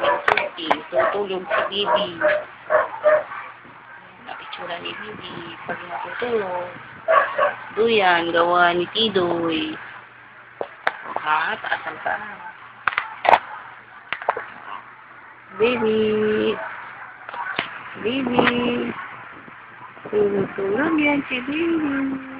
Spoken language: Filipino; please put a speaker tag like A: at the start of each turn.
A: aming suki. Tutulog si Bibi. Nakitsura ni Bibi. Pag natutulog. Duyan, gawa ni Tidoy. Ha, taasan ka. Baby. Baby. Tulog-tulog yan si Baby.